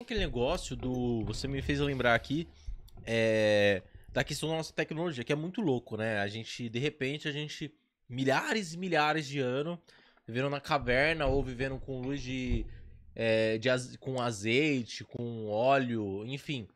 aquele negócio do. Você me fez lembrar aqui. É, da questão da nossa tecnologia, que é muito louco, né? A gente, de repente, a gente. Milhares e milhares de anos vivendo na caverna ou vivendo com luz de. É, de com azeite, com óleo, enfim.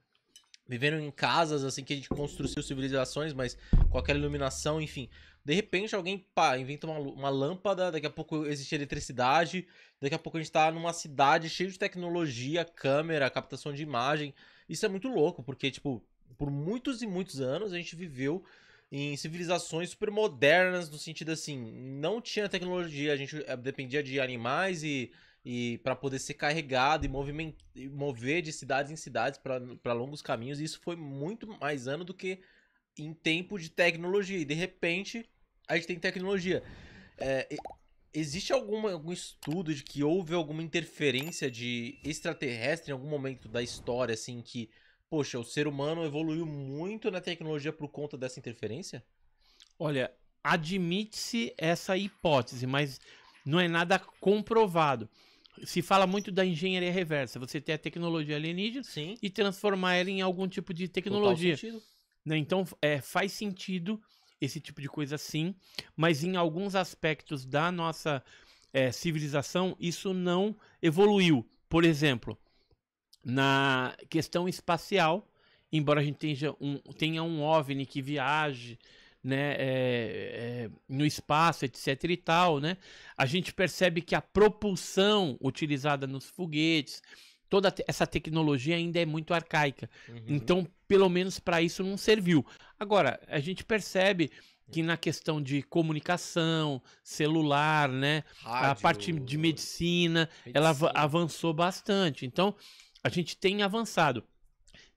Vivendo em casas assim que a gente construiu civilizações, mas com aquela iluminação, enfim. De repente alguém, pá, inventa uma, uma lâmpada, daqui a pouco existe eletricidade, daqui a pouco a gente tá numa cidade cheia de tecnologia, câmera, captação de imagem. Isso é muito louco, porque, tipo, por muitos e muitos anos a gente viveu em civilizações super modernas, no sentido assim, não tinha tecnologia, a gente eh, dependia de animais e, e para poder ser carregado e, e mover de cidades em cidades para longos caminhos, e isso foi muito mais ano do que em tempo de tecnologia. E de repente a gente tem tecnologia. É, existe alguma, algum estudo de que houve alguma interferência de extraterrestre em algum momento da história, assim, que, poxa, o ser humano evoluiu muito na tecnologia por conta dessa interferência? Olha, admite-se essa hipótese, mas não é nada comprovado. Se fala muito da engenharia reversa, você ter a tecnologia alienígena Sim. e transformar ela em algum tipo de tecnologia. né? Então, é, faz sentido esse tipo de coisa sim, mas em alguns aspectos da nossa é, civilização, isso não evoluiu. Por exemplo, na questão espacial, embora a gente tenha um, tenha um OVNI que viaje né, é, é, no espaço, etc e tal, né, a gente percebe que a propulsão utilizada nos foguetes, toda essa tecnologia ainda é muito arcaica. Uhum. Então, pelo menos para isso não serviu. Agora, a gente percebe que na questão de comunicação, celular, né, a Rádio, parte de medicina, ela medicina. avançou bastante. Então, a gente tem avançado.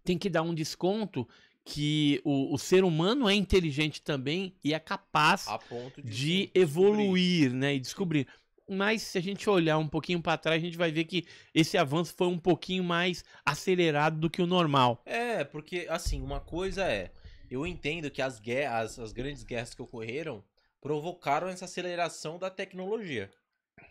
Tem que dar um desconto que o, o ser humano é inteligente também e é capaz a ponto de, de evoluir, né, e descobrir. Mas se a gente olhar um pouquinho para trás, a gente vai ver que esse avanço foi um pouquinho mais acelerado do que o normal. É, porque, assim, uma coisa é. Eu entendo que as guerras, as grandes guerras que ocorreram provocaram essa aceleração da tecnologia,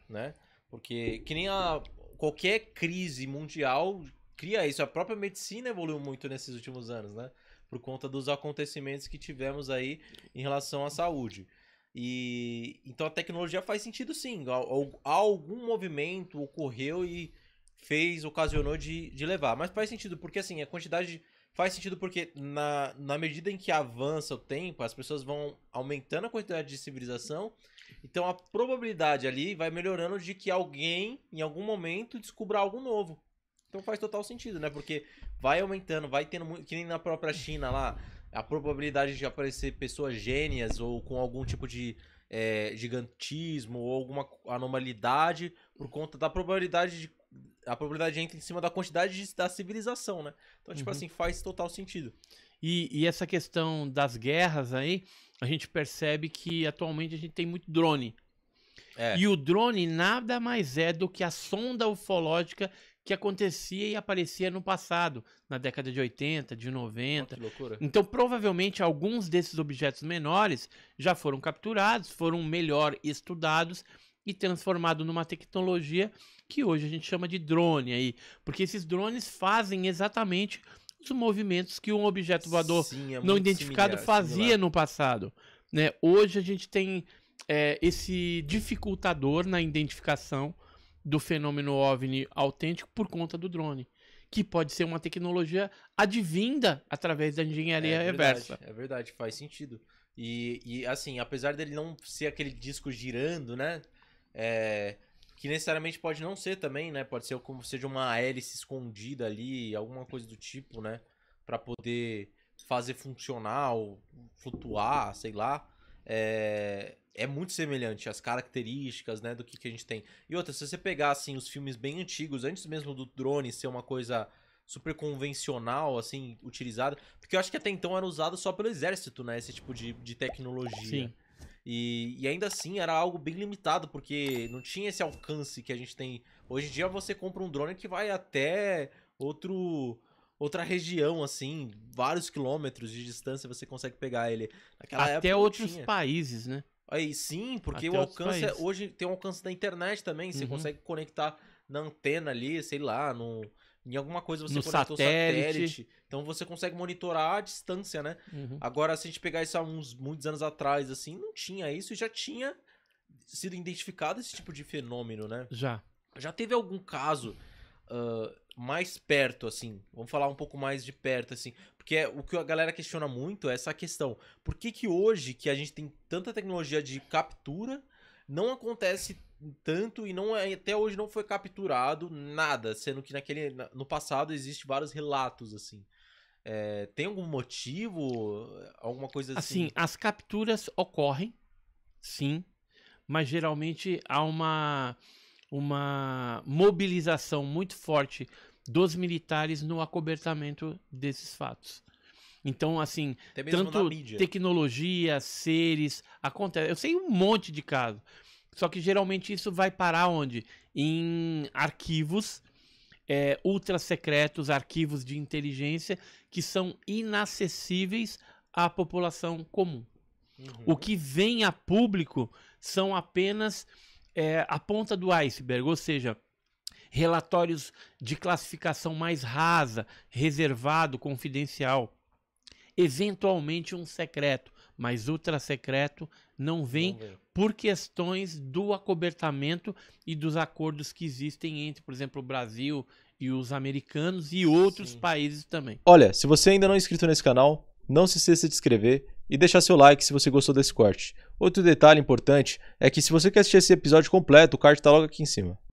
né? Porque que nem a qualquer crise mundial cria isso. A própria medicina evoluiu muito nesses últimos anos, né? Por conta dos acontecimentos que tivemos aí em relação à saúde. E então a tecnologia faz sentido sim. Al- al- Algum movimento ocorreu e fez, ocasionou de, de levar. Mas faz sentido, porque assim, a quantidade de- Faz sentido porque na, na medida em que avança o tempo, as pessoas vão aumentando a quantidade de civilização, então a probabilidade ali vai melhorando de que alguém, em algum momento, descubra algo novo. Então faz total sentido, né? Porque vai aumentando, vai tendo muito. Que nem na própria China lá, a probabilidade de aparecer pessoas gênias ou com algum tipo de é, gigantismo ou alguma anomalidade por conta da probabilidade de. A probabilidade entra em cima da quantidade de- da civilização, né? Então, tipo Uhum. assim, faz total sentido. E, e essa questão das guerras aí, a gente percebe que atualmente a gente tem muito drone. É. E o drone nada mais é do que a sonda ufológica que acontecia e aparecia no passado, na década de 80, de 90. Que loucura. Então, provavelmente, alguns desses objetos menores já foram capturados, foram melhor estudados e transformados numa tecnologia que hoje a gente chama de drone aí, porque esses drones fazem exatamente os movimentos que um objeto voador Sim, é não identificado similar- fazia similar. no passado. Né? Hoje a gente tem é, esse dificultador na identificação do fenômeno OVNI autêntico por conta do drone, que pode ser uma tecnologia advinda através da engenharia é reversa. Verdade, é verdade, faz sentido. E, e assim, apesar dele não ser aquele disco girando, né? É, que necessariamente pode não ser também, né? Pode ser como seja uma hélice escondida ali, alguma coisa do tipo, né? Pra poder fazer funcionar ou flutuar, sei lá. É, é muito semelhante as características, né, do que, que a gente tem. E outra, se você pegar assim os filmes bem antigos, antes mesmo do drone ser uma coisa super convencional, assim, utilizada, porque eu acho que até então era usado só pelo exército, né, esse tipo de, de tecnologia. Sim. E, e ainda assim era algo bem limitado, porque não tinha esse alcance que a gente tem. Hoje em dia você compra um drone que vai até outro outra região, assim, vários quilômetros de distância você consegue pegar ele. Naquela época Até não outros tinha. países, né? Aí sim, porque Até o alcance é- hoje tem o alcance da internet também, você Uhum. consegue conectar na antena ali, sei lá, no Em alguma coisa você No conectou satélite. satélite. Então você consegue monitorar a distância, né? Uhum. Agora, se a gente pegar isso há uns muitos anos atrás, assim, não tinha isso e já tinha sido identificado esse tipo de fenômeno, né? Já. Já teve algum caso ah, mais perto, assim? Vamos falar um pouco mais de perto, assim. Porque é- o que a galera questiona muito é essa questão. Por que que hoje, que a gente tem tanta tecnologia de captura, não acontece tanto e não é, até hoje não foi capturado nada, sendo que naquele na- no passado existe vários relatos, assim. É, tem algum motivo? Alguma coisa assim? Assim, as capturas ocorrem, sim, mas geralmente há uma, uma mobilização muito forte dos militares no acobertamento desses fatos. Então, assim, tanto tecnologia, seres, acontece. Eu sei um monte de casos. Só que geralmente isso vai parar onde? Em arquivos é, ultra secretos, arquivos de inteligência que são inacessíveis à população comum. Uhum. O que vem a público são apenas é, a ponta do iceberg, ou seja, relatórios de classificação mais rasa, reservado, confidencial. Eventualmente um secreto, mas ultra secreto não vem por questões do acobertamento e dos acordos que existem entre, por exemplo, o Brasil e os americanos e outros Sim. países também. Olha, se você ainda não é inscrito nesse canal, não se esqueça de inscrever e deixar seu like se você gostou desse corte. Outro detalhe importante é que se você quer assistir esse episódio completo, o card está logo aqui em cima.